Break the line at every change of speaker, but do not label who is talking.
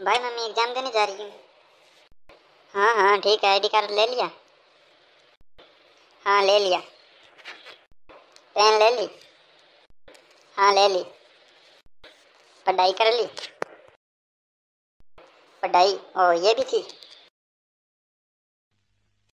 भाई mummy exam देने जा रही हूँ। हाँ हाँ ठीक है आईडी कार्ड ले लिया। हाँ ले लिया। पेन ले ली। हाँ ले ली। पढ़ाई कर ली। पढ़ाई, ओ, ये भी थी।